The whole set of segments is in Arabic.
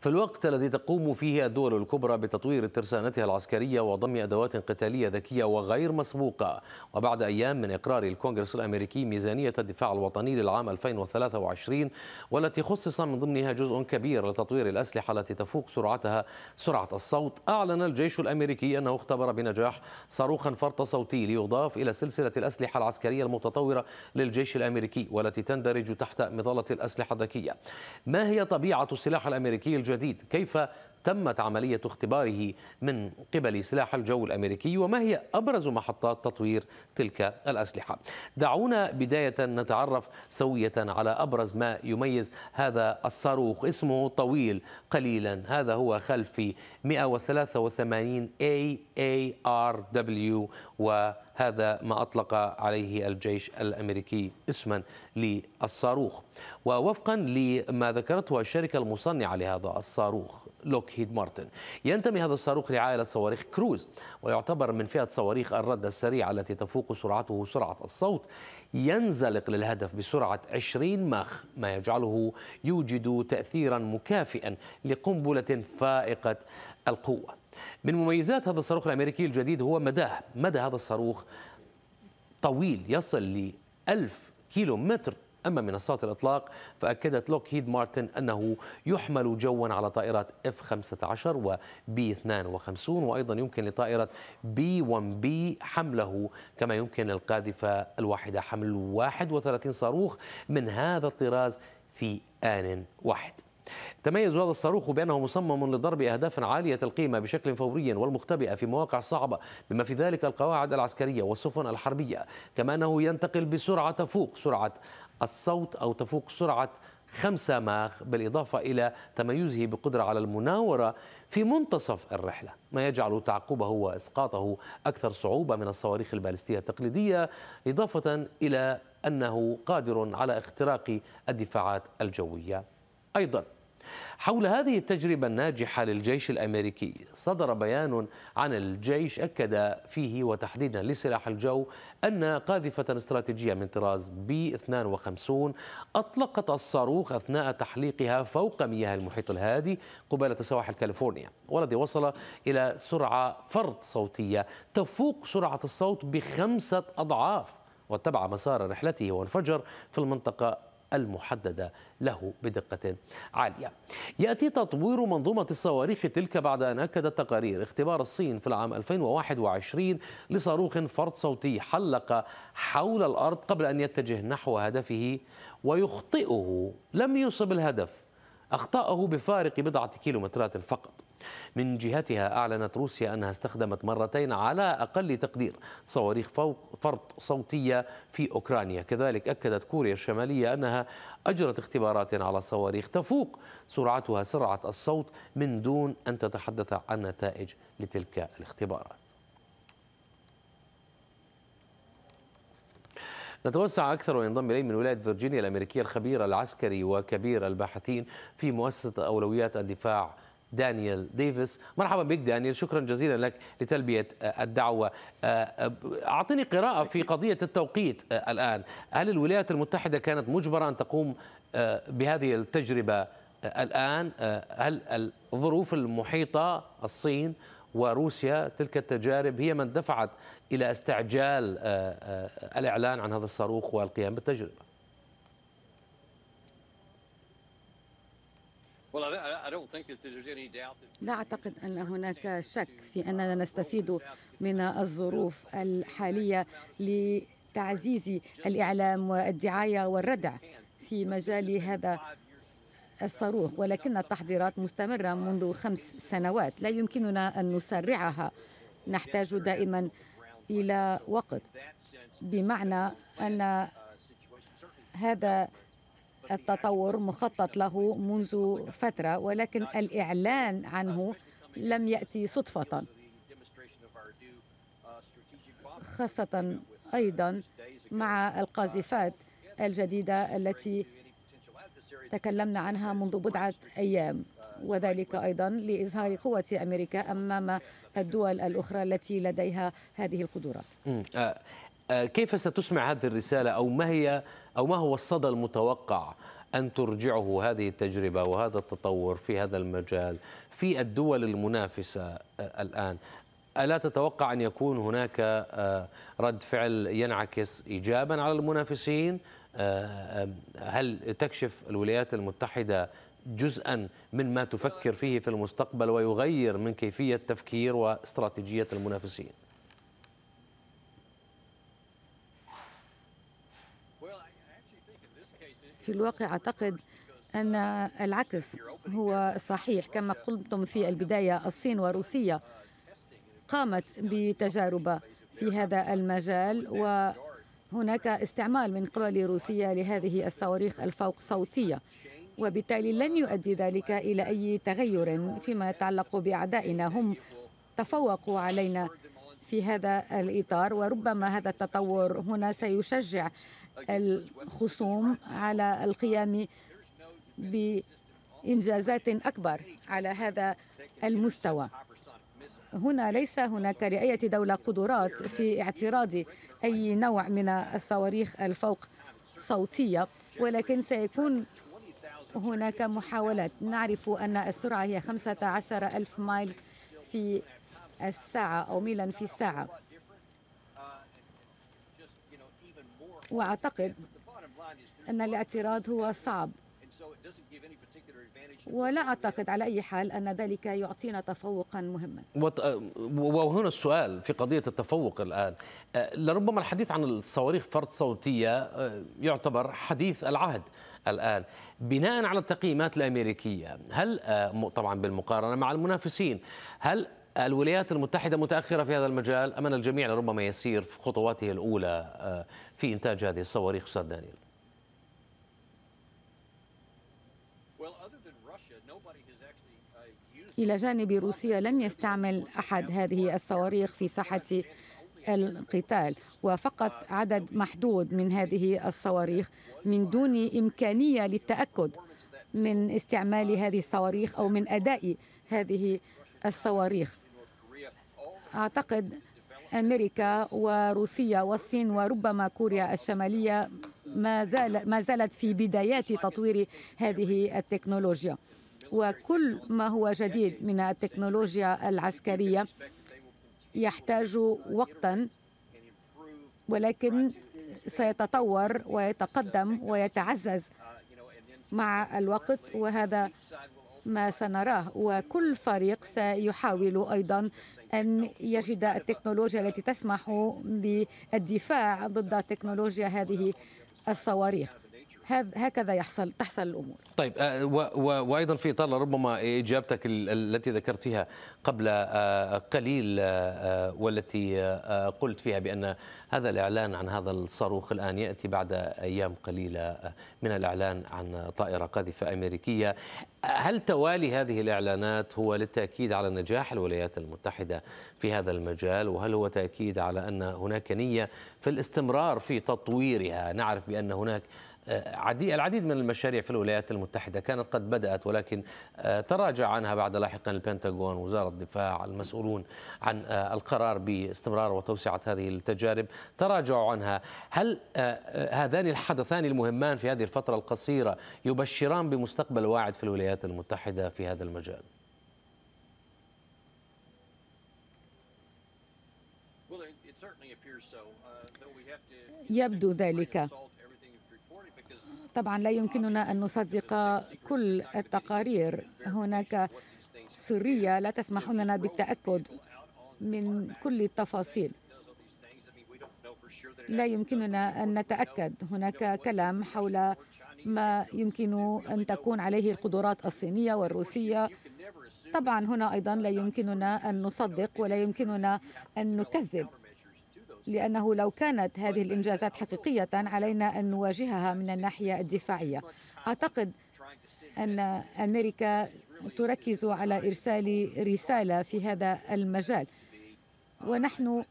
في الوقت الذي تقوم فيه الدول الكبرى بتطوير ترسانتها العسكرية وضم أدوات قتالية ذكية وغير مسبوقة وبعد أيام من إقرار الكونغرس الأمريكي ميزانية الدفاع الوطني للعام 2023 والتي خصص من ضمنها جزء كبير لتطوير الأسلحة التي تفوق سرعتها سرعة الصوت أعلن الجيش الأمريكي أنه اختبر بنجاح صاروخا فرط صوتي ليضاف إلى سلسلة الأسلحة العسكرية المتطورة للجيش الأمريكي والتي تندرج تحت مظلة الأسلحة الذكية. ما هي طبيعة السلاح الأمريكي الجديد كيف تمت عملية اختباره من قبل سلاح الجو الأمريكي وما هي أبرز محطات تطوير تلك الأسلحة؟ دعونا بداية نتعرف سوية على أبرز ما يميز هذا الصاروخ. اسمه طويل قليلا. هذا هو خلفي 183 AARW وهذا ما أطلق عليه الجيش الأمريكي اسما للصاروخ. ووفقا لما ذكرته الشركة المصنعة لهذا الصاروخ. لوكهيد مارتن. ينتمي هذا الصاروخ لعائلة صواريخ كروز ويعتبر من فئة صواريخ الرد السريع التي تفوق سرعته سرعة الصوت. ينزلق للهدف بسرعة 20 ماخ ما يجعله يوجد تأثيرا مكافئا لقنبلة فائقة القوة. من مميزات هذا الصاروخ الأمريكي الجديد هو مداه. مدى هذا الصاروخ طويل يصل ل 1000 كيلو متر أما منصات الإطلاق فأكدت لوكهيد مارتن أنه يحمل جوا على طائرات F-15 و B-52 وأيضا يمكن لطائرة B-1B حمله كما يمكن للقاذفة الواحدة حمل 31 صاروخ من هذا الطراز في آن واحد. تميز هذا الصاروخ بأنه مصمم لضرب أهداف عالية القيمة بشكل فوري والمختبئة في مواقع صعبة بما في ذلك القواعد العسكرية والسفن الحربية كما أنه ينتقل بسرعة تفوق سرعة الصوت أو تفوق سرعة خمسة ماخ بالإضافة إلى تميزه بقدرة على المناورة في منتصف الرحلة. ما يجعل تعقبه وإسقاطه أكثر صعوبة من الصواريخ البالستية التقليدية إضافة إلى أنه قادر على اختراق الدفاعات الجوية. أيضا حول هذه التجربة الناجحة للجيش الأمريكي صدر بيان عن الجيش أكد فيه وتحديدا لسلاح الجو أن قاذفة استراتيجية من طراز بي 52 أطلقت الصاروخ أثناء تحليقها فوق مياه المحيط الهادي قبالة سواحل كاليفورنيا والذي وصل إلى سرعة فرد صوتية تفوق سرعة الصوت بخمسة أضعاف واتبع مسار رحلته وانفجر في المنطقة المحددة له بدقة عالية. يأتي تطوير منظومة الصواريخ تلك بعد أن أكدت تقارير اختبار الصين في العام 2021 لصاروخ فرد صوتي حلق حول الأرض قبل أن يتجه نحو هدفه ويخطئه. لم يصب الهدف. أخطأه بفارق بضعة كيلومترات فقط. من جهتها أعلنت روسيا أنها استخدمت مرتين على أقل تقدير صواريخ فوق فرط صوتية في أوكرانيا. كذلك أكدت كوريا الشمالية أنها أجرت اختبارات على صواريخ تفوق سرعتها سرعة الصوت من دون أن تتحدث عن نتائج لتلك الاختبارات. نتوسع أكثر وينضم إلي من ولاية فيرجينيا الأمريكية الخبير العسكري وكبير الباحثين في مؤسسة أولويات الدفاع دانيال ديفيس. مرحبا بك دانيال شكرا جزيلا لك لتلبية الدعوة. أعطني قراءة في قضية التوقيت الآن. هل الولايات المتحدة كانت مجبرة أن تقوم بهذه التجربة الآن؟ هل الظروف المحيطة الصين وروسيا تلك التجارب هي من دفعت إلى استعجال الإعلان عن هذا الصاروخ والقيام بالتجربة؟ لا أعتقد أن هناك شك في أننا نستفيد من الظروف الحالية لتعزيز الإعلام والدعاية والردع في مجال هذا الصاروخ ولكن التحضيرات مستمرة منذ خمس سنوات. لا يمكننا أن نسرعها. نحتاج دائما إلى وقت. بمعنى أن هذا التطور مخطط له منذ فترة ولكن الإعلان عنه لم يأتي صدفة. خاصة أيضا مع القاذفات الجديدة التي تكلمنا عنها منذ بضعة أيام وذلك أيضا لإظهار قوة أمريكا أمام الدول الأخرى التي لديها هذه القدرات. كيف ستسمع هذه الرسالة أو ما هي أو ما هو الصدى المتوقع أن ترجعه هذه التجربة وهذا التطور في هذا المجال في الدول المنافسة الآن؟ ألا تتوقع أن يكون هناك رد فعل ينعكس إيجابا على المنافسين؟ هل تكشف الولايات المتحدة جزءا من ما تفكر فيه في المستقبل ويغير من كيفية تفكير واستراتيجية المنافسين؟ في الواقع أعتقد أن العكس هو صحيح. كما قلتم في البداية الصين وروسيا قامت بتجارب في هذا المجال وهناك استعمال من قبل روسيا لهذه الصواريخ الفوق صوتية وبالتالي لن يؤدي ذلك إلى أي تغير فيما يتعلق بأعدائنا. هم تفوقوا علينا في هذا الإطار وربما هذا التطور هنا سيشجع الخصوم على القيام بإنجازات أكبر على هذا المستوى. هنا ليس هناك لأية دولة قدرات في اعتراض أي نوع من الصواريخ الفوق صوتية ولكن سيكون هناك محاولات. نعرف أن السرعة هي 15 ألف مايل في الساعة أو ميلا في الساعة. وأعتقد أن الاعتراض هو صعب. ولا أعتقد على أي حال أن ذلك يعطينا تفوقا مهما. وهنا السؤال في قضية التفوق الآن. لربما الحديث عن الصواريخ فرد صوتية يعتبر حديث العهد الآن. بناء على التقييمات الأمريكية هل طبعا بالمقارنة مع المنافسين هل الولايات المتحدة متأخرة في هذا المجال. أم أن الجميع لربما يسير في خطواته الأولى في إنتاج هذه الصواريخ أستاذ دانيال إلى جانب روسيا لم يستعمل أحد هذه الصواريخ في ساحة القتال وفقط عدد محدود من هذه الصواريخ من دون إمكانية للتأكد من استعمال هذه الصواريخ أو من أداء هذه الصواريخ. أعتقد أمريكا وروسيا والصين وربما كوريا الشمالية ما, زال ما زالت في بدايات تطوير هذه التكنولوجيا. وكل ما هو جديد من التكنولوجيا العسكرية يحتاج وقتا ولكن سيتطور ويتقدم ويتعزز مع الوقت وهذا ما سنراه وكل فريق سيحاول أيضا أن يجد التكنولوجيا التي تسمح بالدفاع ضد تكنولوجيا هذه الصواريخ. هكذا يحصل تحصل الأمور. طيب آه، وأيضا في إطار ربما إجابتك التي ذكرت فيها قبل آه، قليل آه، والتي قلت فيها بأن هذا الإعلان عن هذا الصاروخ الآن يأتي بعد أيام قليلة من الإعلان عن طائرة قاذفة أمريكية. هل توالي هذه الإعلانات هو للتأكيد على نجاح الولايات المتحدة في هذا المجال وهل هو تأكيد على أن هناك نية في الاستمرار في تطويرها؟ نعرف بأن هناك العديد من المشاريع في الولايات المتحدة كانت قد بدأت ولكن آه، تراجع عنها بعد لاحقا البنتاغون وزارة الدفاع المسؤولون عن آه، القرار باستمرار وتوسعة هذه التجارب تراجعوا عنها هل آه، هذان الحدثان المهمان في هذه الفترة القصيرة يبشران بمستقبل واعد في الولايات المتحدة في هذا المجال؟ يبدو ذلك طبعا لا يمكننا أن نصدق كل التقارير. هناك سرية لا تسمح لنا بالتأكد من كل التفاصيل. لا يمكننا أن نتأكد. هناك كلام حول ما يمكن أن تكون عليه القدرات الصينية والروسية. طبعا هنا أيضا لا يمكننا أن نصدق ولا يمكننا أن نكذب. لأنه لو كانت هذه الإنجازات حقيقية علينا أن نواجهها من الناحية الدفاعية. أعتقد أن أمريكا تركز على إرسال رسالة في هذا المجال. ونحن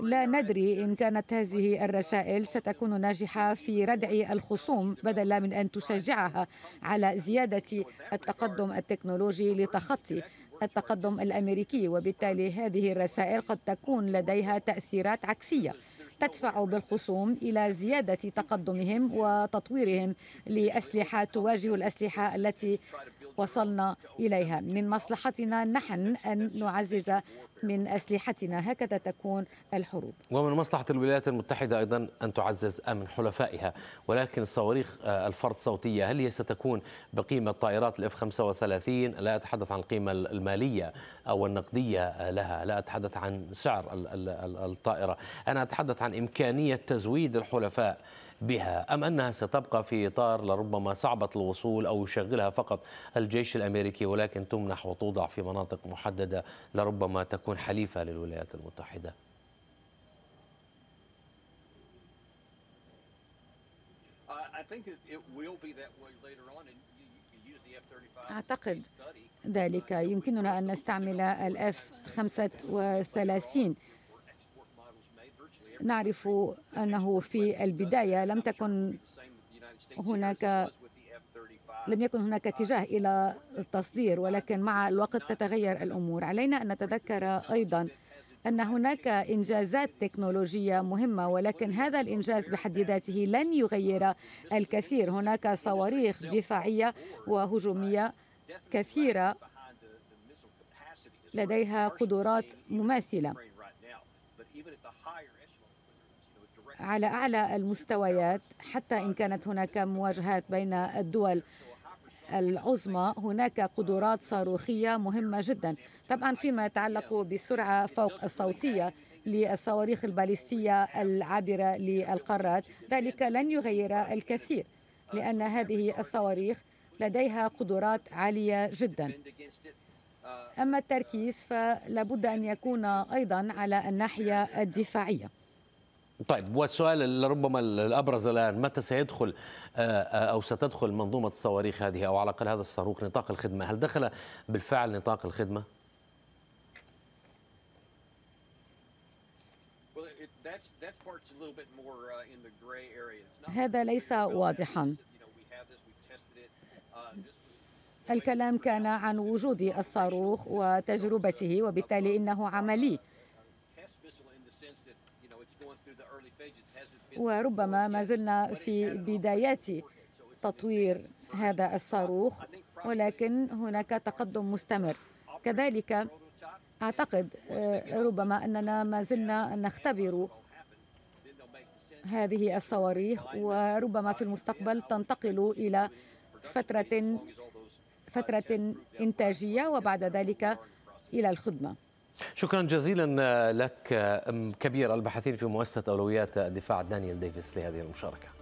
لا ندري إن كانت هذه الرسائل ستكون ناجحة في ردع الخصوم بدلا من أن تشجعها على زيادة التقدم التكنولوجي لتخطي التقدم الأمريكي وبالتالي هذه الرسائل قد تكون لديها تأثيرات عكسية تدفع بالخصوم إلى زيادة تقدمهم وتطويرهم لأسلحة تواجه الأسلحة التي وصلنا إليها. من مصلحتنا نحن أن نعزز من أسلحتنا. هكذا تكون الحروب. ومن مصلحة الولايات المتحدة أيضا أن تعزز أمن حلفائها. ولكن الصواريخ آه، الفرد صوتية. هل هي ستكون بقيمة طائرات الاف 35 لا أتحدث عن القيمة المالية أو النقدية لها. لا أتحدث عن سعر الطائرة. أنا أتحدث عن إمكانية تزويد الحلفاء. بها أم أنها ستبقى في إطار لربما صعبة الوصول أو يشغلها فقط الجيش الأمريكي ولكن تمنح وتوضع في مناطق محددة لربما تكون حليفة للولايات المتحدة. أعتقد ذلك. يمكننا أن نستعمل الاف 35 نعرف أنه في البداية لم تكن هناك لم يكن هناك اتجاه إلى التصدير ولكن مع الوقت تتغير الأمور. علينا أن نتذكر أيضا أن هناك إنجازات تكنولوجية مهمة ولكن هذا الإنجاز بحد ذاته لن يغير الكثير. هناك صواريخ دفاعية وهجومية كثيرة لديها قدرات مماثلة. على أعلى المستويات حتى إن كانت هناك مواجهات بين الدول العظمى هناك قدرات صاروخية مهمة جدا. طبعا فيما يتعلق بالسرعة فوق الصوتية للصواريخ الباليستية العابرة للقارات ذلك لن يغير الكثير لأن هذه الصواريخ لديها قدرات عالية جدا. أما التركيز فلابد أن يكون أيضا على الناحية الدفاعية. طيب والسؤال ربما الأبرز الآن متى سيدخل آه، آه، أو ستدخل منظومة الصواريخ هذه أو على الأقل هذا الصاروخ نطاق الخدمة، هل دخل بالفعل نطاق الخدمة؟ هذا ليس واضحا. الكلام كان عن وجود الصاروخ وتجربته وبالتالي إنه عملي. وربما ما زلنا في بدايات تطوير هذا الصاروخ ولكن هناك تقدم مستمر. كذلك أعتقد آه، ربما أننا ما زلنا نختبر هذه الصواريخ وربما في المستقبل تنتقل إلى فترة فترة إنتاجية وبعد ذلك إلى الخدمة. شكرا جزيلا لك كبير الباحثين في مؤسسة أولويات الدفاع دانيال ديفيس لهذه المشاركة.